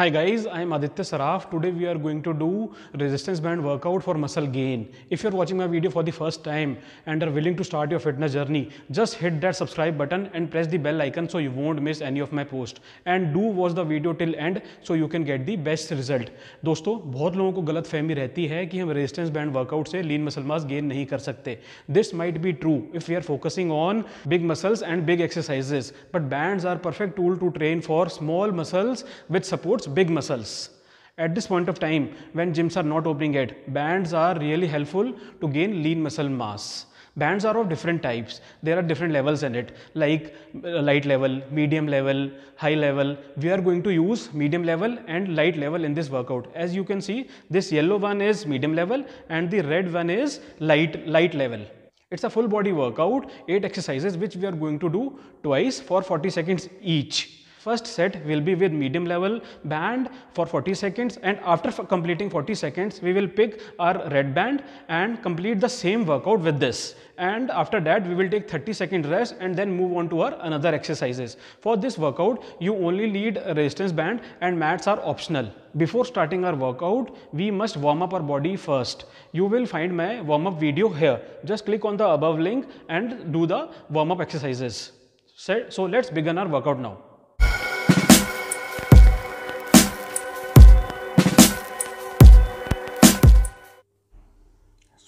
Hi guys, I am Aditya Saraf. Today we are going to do resistance band workout for muscle gain. If you're watching my video for the first time and are willing to start your fitness journey, just hit that subscribe button and press the bell icon so you won't miss any of my post. And do watch the video till end so you can get the best result. दोस्तों बहुत लोगों को गलत फहमी रहती है कि हम रेजिस्टेंस बैंड वर्कआउट से लीन मसल मास गेन नहीं कर सकते this might be true if we are focusing on big muscles and big exercises but bands are perfect tool to train for small muscles which supports big muscles. At this point of time, when gyms are not opening yet, bands are really helpful to gain lean muscle mass. Bands are of different types. There are different levels in it, like uh, light level, medium level, high level. We are going to use medium level and light level in this workout. As you can see, this yellow one is medium level and the red one is light, light level. It's a full body workout, 8 exercises which we are going to do twice for 40 seconds each. First set will be with medium level band for 40 seconds and after completing 40 seconds we will pick our red band and complete the same workout with this and after that we will take 30 second rest and then move on to our another exercises. For this workout you only need resistance band and mats are optional. Before starting our workout we must warm up our body first. You will find my warm up video here. Just click on the above link and do the warm up exercises. So let's begin our workout now.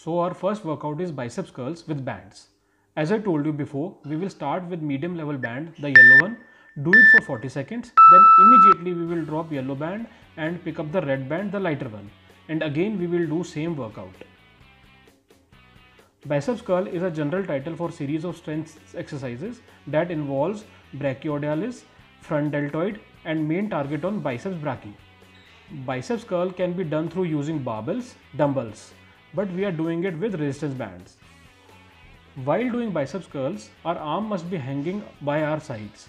So our first workout is biceps curls with bands. As I told you before, we will start with medium level band, the yellow one, do it for 40 seconds, then immediately we will drop yellow band and pick up the red band, the lighter one. And again we will do same workout. Biceps curl is a general title for series of strength exercises that involves brachioradialis, front deltoid and main target on biceps brachii. Biceps curl can be done through using barbells, dumbbells, but we are doing it with resistance bands. While doing biceps curls, our arm must be hanging by our sides.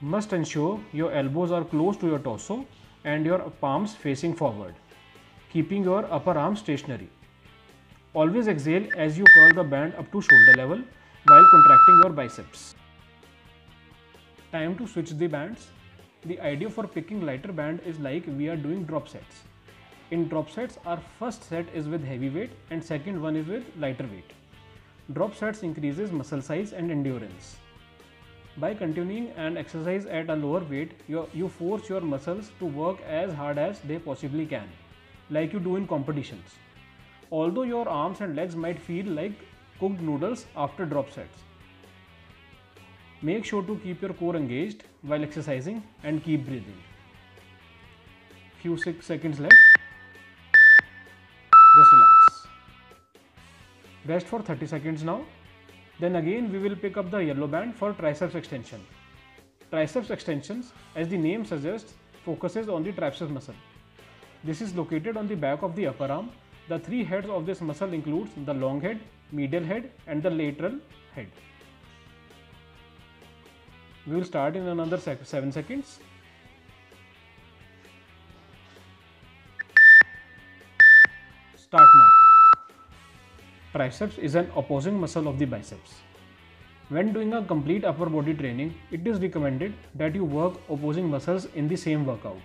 Must ensure your elbows are close to your torso and your palms facing forward, keeping your upper arm stationary. Always exhale as you curl the band up to shoulder level while contracting your biceps. Time to switch the bands. The idea for picking lighter band is like we are doing drop sets. In drop sets, our first set is with heavy weight and second one is with lighter weight. Drop sets increases muscle size and endurance. By continuing an exercise at a lower weight, you, you force your muscles to work as hard as they possibly can, like you do in competitions. Although your arms and legs might feel like cooked noodles after drop sets. Make sure to keep your core engaged while exercising and keep breathing. Few seconds left. Just relax. Rest for 30 seconds now. Then again we will pick up the yellow band for triceps extension. Triceps extensions, as the name suggests, focuses on the triceps muscle. This is located on the back of the upper arm. The three heads of this muscle includes the long head, medial head and the lateral head. We will start in another 7 seconds. Start now. Triceps is an opposing muscle of the biceps. When doing a complete upper body training, it is recommended that you work opposing muscles in the same workout.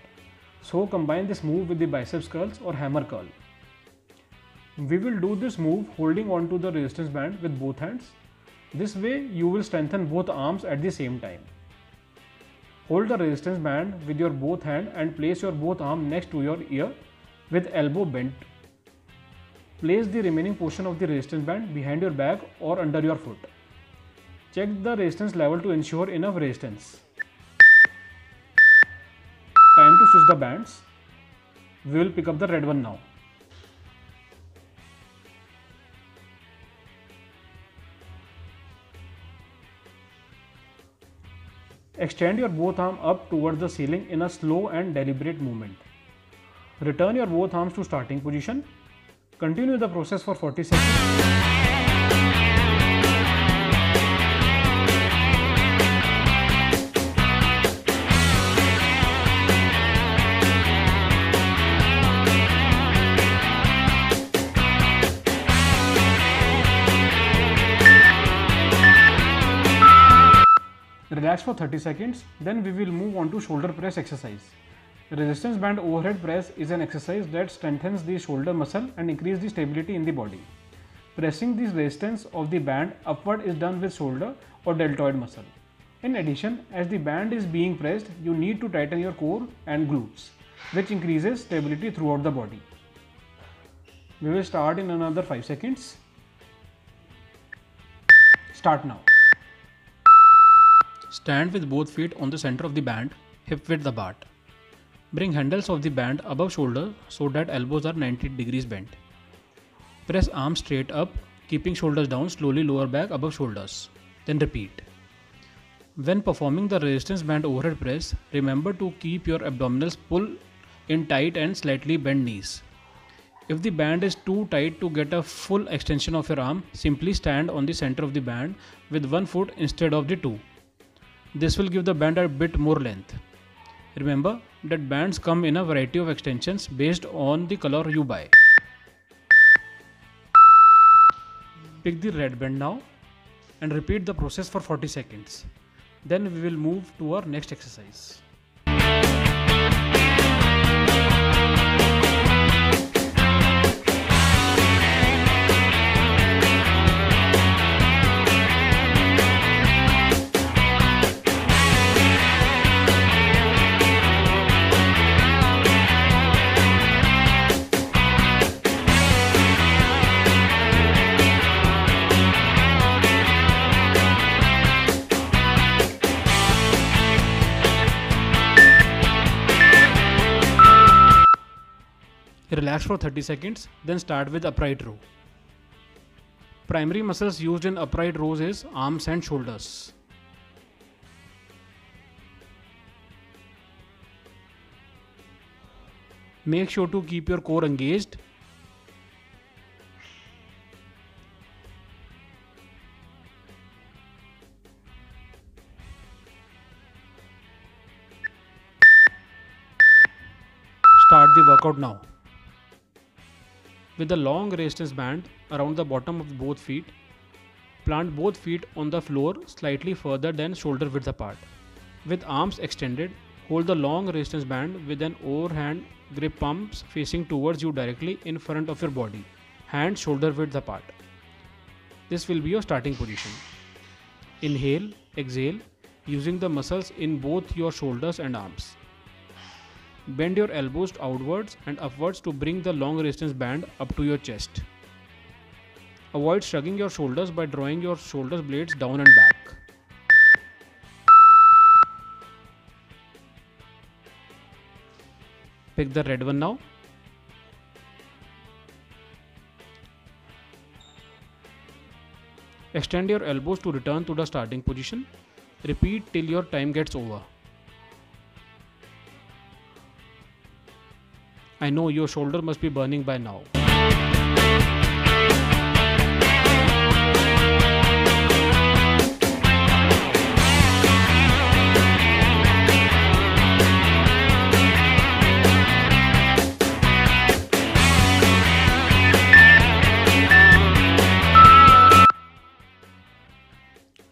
So combine this move with the biceps curls or hammer curl. We will do this move holding onto the resistance band with both hands. This way you will strengthen both arms at the same time. Hold the resistance band with your both hand and place your both arm next to your ear with elbow bent Place the remaining portion of the resistance band behind your back or under your foot. Check the resistance level to ensure enough resistance. Time to switch the bands. We will pick up the red one now. Extend your both arm up towards the ceiling in a slow and deliberate movement. Return your both arms to starting position Continue the process for 40 seconds. Relax for 30 seconds, then we will move on to shoulder press exercise. Resistance band overhead press is an exercise that strengthens the shoulder muscle and increases the stability in the body. Pressing the resistance of the band upward is done with shoulder or deltoid muscle. In addition, as the band is being pressed, you need to tighten your core and glutes, which increases stability throughout the body. We will start in another 5 seconds. Start now. Stand with both feet on the center of the band, hip width apart. Bring handles of the band above shoulder so that elbows are 90 degrees bent. Press arms straight up, keeping shoulders down, slowly lower back above shoulders. Then repeat. When performing the resistance band overhead press, remember to keep your abdominals pull in tight and slightly bend knees. If the band is too tight to get a full extension of your arm, simply stand on the center of the band with one foot instead of the two. This will give the band a bit more length. Remember that bands come in a variety of extensions based on the color you buy. Pick the red band now and repeat the process for 40 seconds. Then we will move to our next exercise. Relax for 30 seconds, then start with upright row. Primary muscles used in upright rows is arms and shoulders. Make sure to keep your core engaged. Start the workout now. With a long resistance band around the bottom of both feet, plant both feet on the floor slightly further than shoulder width apart. With arms extended, hold the long resistance band with an overhand grip palms facing towards you directly in front of your body, hands shoulder width apart. This will be your starting position. Inhale, exhale, using the muscles in both your shoulders and arms. Bend your elbows outwards and upwards to bring the long resistance band up to your chest. Avoid shrugging your shoulders by drawing your shoulder blades down and back. Pick the red one now. Extend your elbows to return to the starting position. Repeat till your time gets over. I know your shoulder must be burning by now.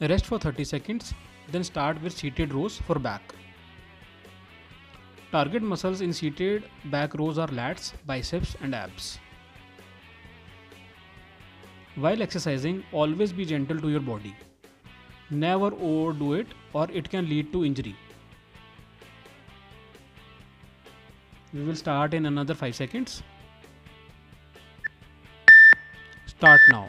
Rest for 30 seconds, then start with seated rows for back. Target muscles in seated back rows are lats, biceps, and abs. While exercising, always be gentle to your body. Never overdo it or it can lead to injury. We will start in another 5 seconds. Start now.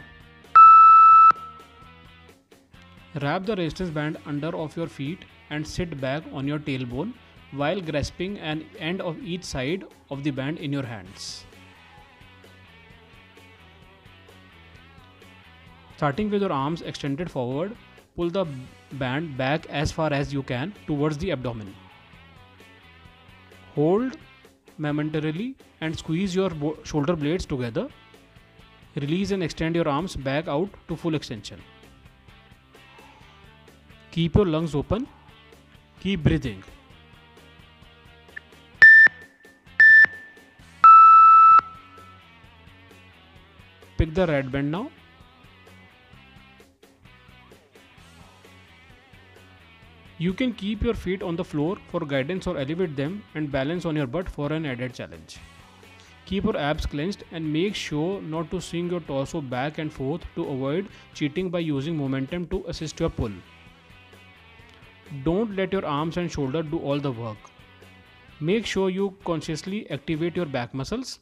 Wrap the resistance band under of your feet and sit back on your tailbone while grasping an end of each side of the band in your hands. Starting with your arms extended forward, pull the band back as far as you can towards the abdomen. Hold momentarily and squeeze your shoulder blades together. Release and extend your arms back out to full extension. Keep your lungs open. Keep breathing. Pick the red band now. You can keep your feet on the floor for guidance or elevate them and balance on your butt for an added challenge. Keep your abs clenched and make sure not to swing your torso back and forth to avoid cheating by using momentum to assist your pull. Don't let your arms and shoulder do all the work. Make sure you consciously activate your back muscles.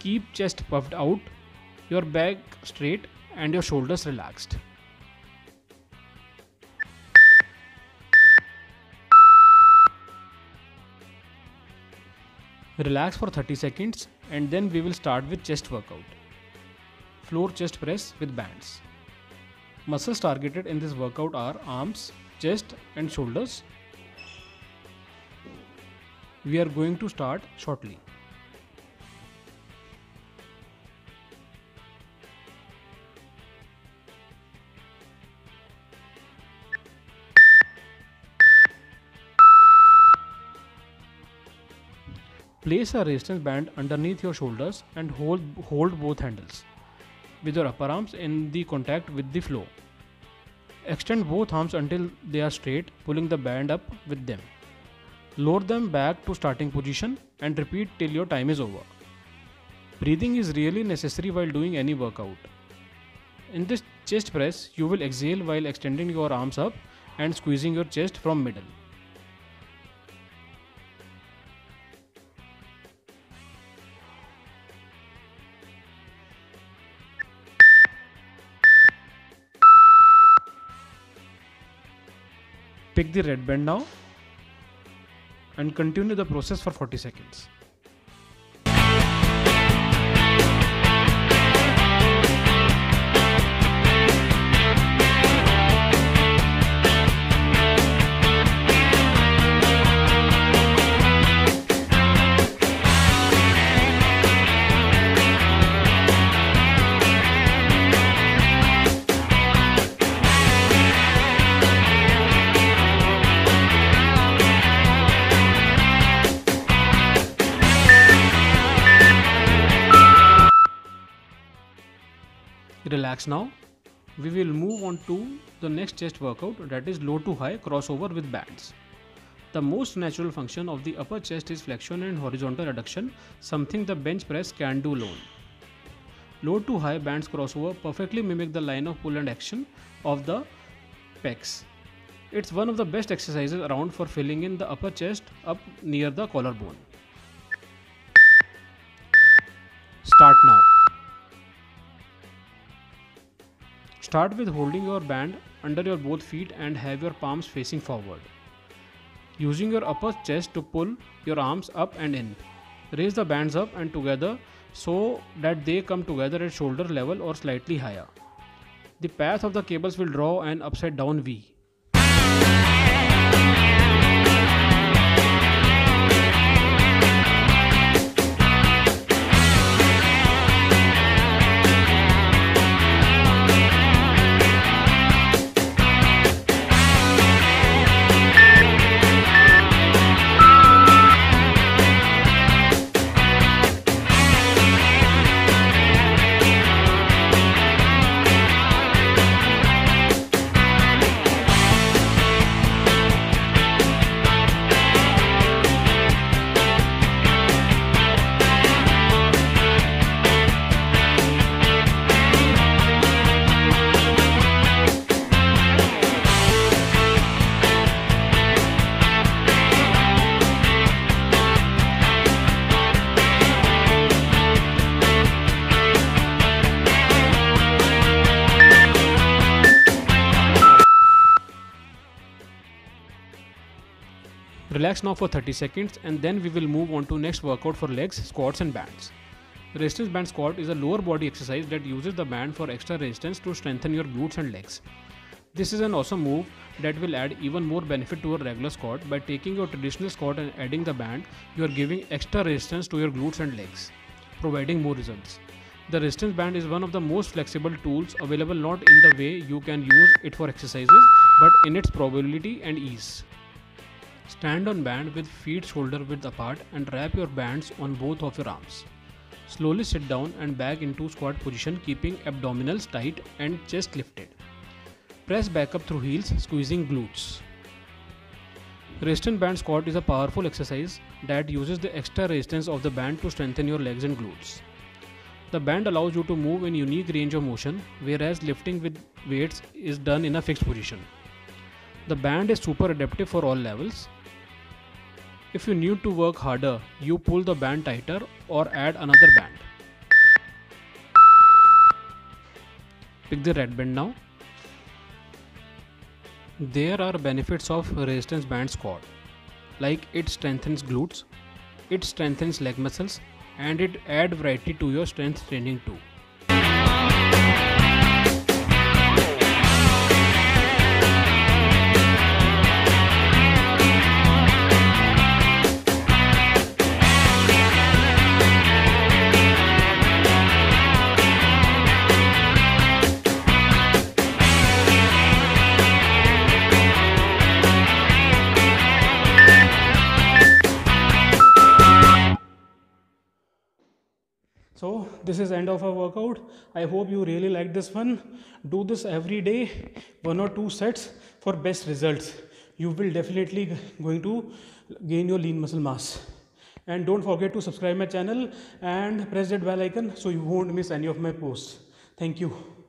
Keep chest puffed out, your back straight and your shoulders relaxed. Relax for 30 seconds and then we will start with chest workout. Floor chest press with bands. Muscles targeted in this workout are arms, chest and shoulders. We are going to start shortly. Place a resistance band underneath your shoulders and hold, hold both handles with your upper arms in the contact with the floor. Extend both arms until they are straight, pulling the band up with them. Lower them back to starting position and repeat till your time is over. Breathing is really necessary while doing any workout. In this chest press, you will exhale while extending your arms up and squeezing your chest from middle. Pick the red band now and continue the process for 40 seconds. Relax now. We will move on to the next chest workout that is low to high crossover with bands. The most natural function of the upper chest is flexion and horizontal adduction, something the bench press can do alone. Low to high bands crossover perfectly mimic the line of pull and action of the pecs. It's one of the best exercises around for filling in the upper chest up near the collarbone. Start now. Start with holding your band under your both feet and have your palms facing forward. Using your upper chest to pull your arms up and in. Raise the bands up and together so that they come together at shoulder level or slightly higher. The path of the cables will draw an upside down V. Relax now for 30 seconds and then we will move on to next workout for legs, squats and bands. Resistance band squat is a lower body exercise that uses the band for extra resistance to strengthen your glutes and legs. This is an awesome move that will add even more benefit to a regular squat. By taking your traditional squat and adding the band, you are giving extra resistance to your glutes and legs, providing more results. The resistance band is one of the most flexible tools available not in the way you can use it for exercises, but in its probability and ease. Stand on band with feet shoulder width apart and wrap your bands on both of your arms. Slowly sit down and back into squat position keeping abdominals tight and chest lifted. Press back up through heels, squeezing glutes. Resistance band squat is a powerful exercise that uses the extra resistance of the band to strengthen your legs and glutes. The band allows you to move in unique range of motion whereas lifting with weights is done in a fixed position. The band is super adaptive for all levels. If you need to work harder, you pull the band tighter or add another band. Pick the red band now. There are benefits of resistance band squat like it strengthens glutes, it strengthens leg muscles and it add variety to your strength training too. So this is end of our workout. I hope you really like this one. Do this every day one or two sets for best results. You will definitely going to gain your lean muscle mass. And don't forget to subscribe my channel and press that bell icon so you won't miss any of my posts. Thank you